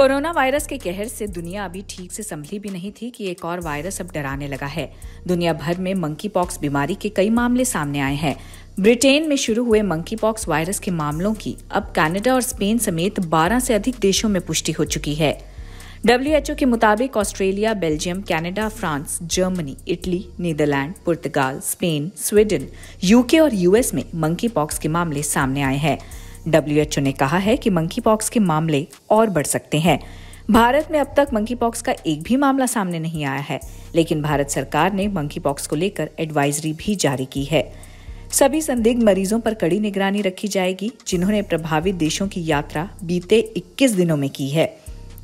Corona virus के कहर से दुनिया अभी ठीक से संभली भी नहीं थी कि एक और वायरस अब डराने लगा है। दुनिया भर में मंकी पॉक्स बीमारी के कई मामले सामने आए हैं। ब्रिटेन में शुरू हुए मंकी पॉक्स वायरस के मामलों की अब कनाडा और स्पेन समेत 12 से अधिक देशों में पुष्टि हो चुकी है। डब्ल्यूएचओ के मुताबिक Australia, Belgium, Canada, France, Germany, Italy, Netherland, Portugal, Spain, Sweden, UK और यूएस में मंकी पॉक्स के मामले सामने आए हैं। डब्ल्यूएचओ ने कहा है कि मंकी पॉक्स के मामले और बढ़ सकते हैं। भारत में अब तक मंकी पॉक्स का एक भी मामला सामने नहीं आया है, लेकिन भारत सरकार ने मंकी पॉक्स को लेकर एडवाइजरी भी जारी की है। सभी संदिग्ध मरीजों पर कड़ी निगरानी रखी जाएगी, जिन्होंने प्रभावित देशों की यात्रा बीते 21 दिनों में की है।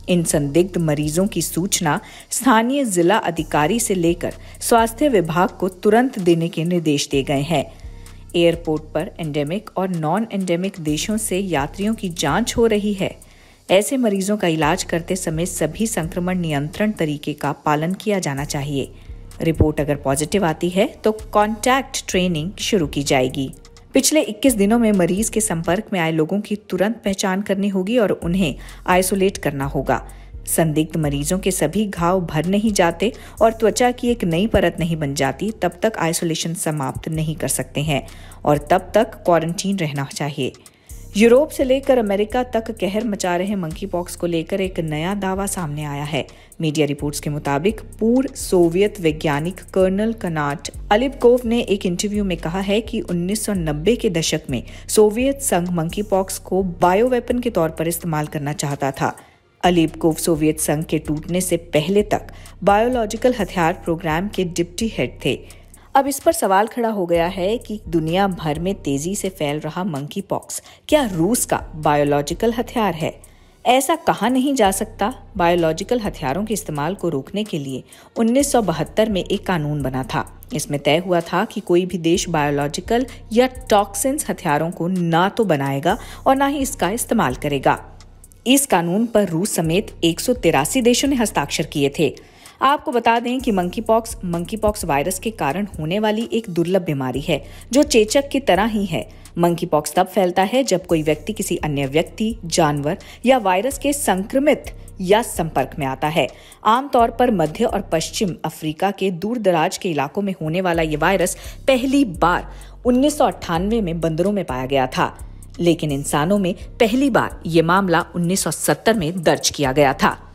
इन संदिग्ध मरीजों की सूचना स्थानीय जिला अधिकारी से लेकर स्वास्थ्य विभाग को तुरंत देने के निर्देश दिए गए हैं। एयरपोर्ट पर एंडेमिक और नॉन एंडेमिक देशों से यात्रियों की जाँच हो रही है। ऐसे मरीजों का इलाज करते समय सभी संक्रमण नियंत्रण तरीके का पालन किया जाना चाहिए। रिपोर्ट अगर पॉजिटिव आती है तो कॉन्टैक्ट ट्रेनिंग शुरू की जाएगी। पिछले 21 दिनों में मरीज़ के संपर्क में आए लोगों की तुरंत पहचान करनी होगी और उन्हें आइसोलेट करना होगा। संदिग्ध मरीजों के सभी घाव भर नहीं जाते और त्वचा की एक नई परत नहीं बन जाती, तब तक आइसोलेशन समाप्त नहीं कर सकते हैं और तब तक क्वारंटीन रहना चाहिए। यूरोप से लेकर अमेरिका तक कहर मचा रहे मंकी पॉक्स को लेकर एक नया दावा सामने आया है। मीडिया रिपोर्ट्स के मुताबिक पूर्व सोवियत वैज्ञानिक कर्नल कनाट अलिपकोव ने एक इंटरव्यू में कहा है कि 1990 के दशक में सोवियत संघ मंकी पॉक्स को बायो वेपन के तौर पर इस्तेमाल करना चाहता था। अलीबकोव सोवियत संघ के टूटने से पहले तक बायोलॉजिकल हथियार प्रोग्राम के डिप्टी हेड थे। अब इस पर सवाल खड़ा हो गया है कि दुनिया भर में तेज़ी से फैल रहा मंकी पॉक्स, क्या रूस का बायोलॉजिकल हथियार है? ऐसा कहा नहीं जा सकता? बायोलॉजिकल हथियारों के इस्तेमाल को रोकने के लिए 1972 में एक कानून बना था। इसमें तय हुआ था कि कोई भी देश बायोलॉजिकल या टॉक्सिन्स हथियारों को ना तो बनाएगा और ना ही इसका इस्तेमाल करेगा। इस कानून पर रूस समेत एक सौ तिरासी देशों ने हस्ताक्षर किए थे। आपको बता दें कि monkeypox monkeypox virus के कारण होने वाली एक दुर्लभ बीमारी है, जो चेचक की तरह ही है। मंकी पॉक्स तब फैलता है जब कोई व्यक्ति किसी अन्य व्यक्ति, जानवर या वायरस के संक्रमित या संपर्क में आता है। आमतौर पर मध्य और पश्चिम अफ्रीका के दूर दराज के इलाकों में होने वाला ये वायरस पहली बार उन्नीस सौ अट्ठानवे में बंदरों में पाया गया था। लेकिन इंसानों में पहली बार ये मामला 1970 में दर्ज किया गया था।